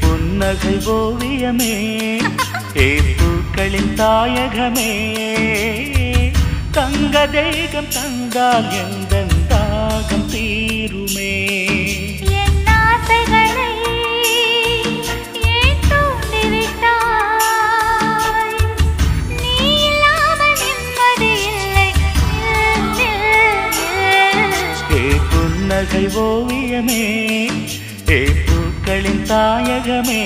புன்னகை ஓவியமே ஏ பூக்களின் தாயகமே. தங்க தேகம் தந்தால் எந்த தாகம் தீருமே. ஏ புன்னகை ஓவியமே ஏ மக்களின் தாயகமே.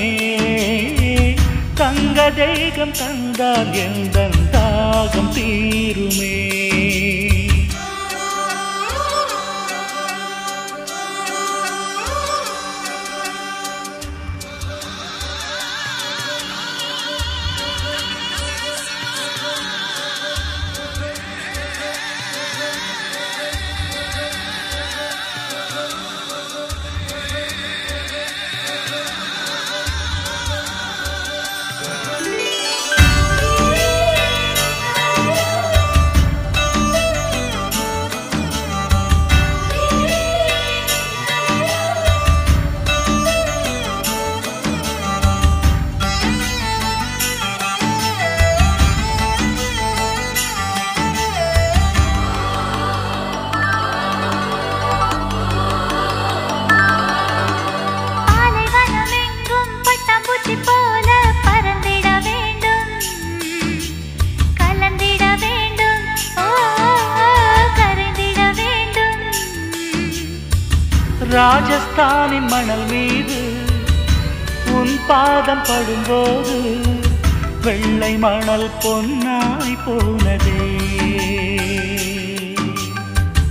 தங்க தேகம் தந்தால் எந்த தாகம் தீருமே. ராஜஸ்தானின் மணல் மீது உன் பாதம் படும்போது வெள்ளை மணல் பொன்னாய் போனதே.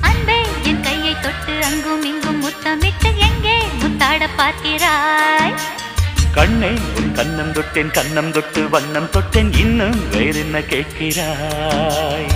அன்பே என் கையை தொட்டு அங்கும் இங்கும் முத்தமிட்டு எங்கே முத்தாட பார்க்கிறாய்? கண்ணே உன் கண்ணம் தொட்டேன் கண்ணம் தொட்டு வண்ணம் தொட்டேன் இன்னும் வேறென்ன கேட்கிறாய்?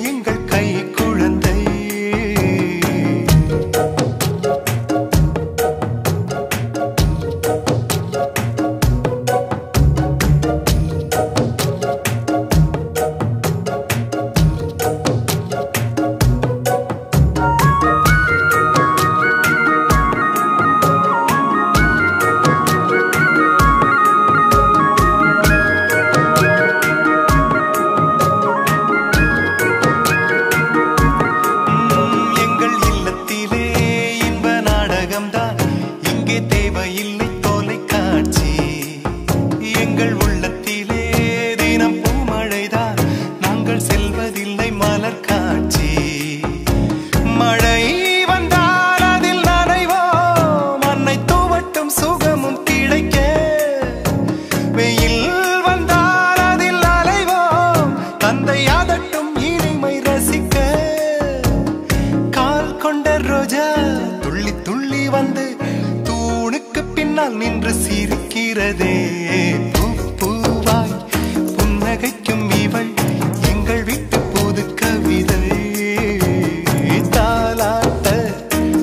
எங்கள் எங்கள் உள்ளத்திலே தினம் பூமழைதான். நாங்கள் செல்வதில்லை மலர் காட்சி மழை வந்தால் அதில் நனைவோம். அன்னை தூவட்டும் சுகமும் கிடைக்க. வெயில் வந்தால் அதில் அலைவோம் தந்தை அதட்டும் இனிமை ரசிக்க. கால் கொண்ட ரோஜா துள்ளி துள்ளி வந்து தூணுக்கு பின்னால் நின்று சிரிக்கிறதே. நகைக்கும் இவள் எங்கள் விட்டு போது கவிதை. தாலாட்ட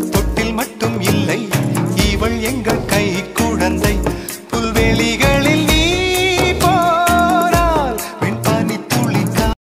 தொட்டில் மட்டும் இல்லை இவள் எங்கள்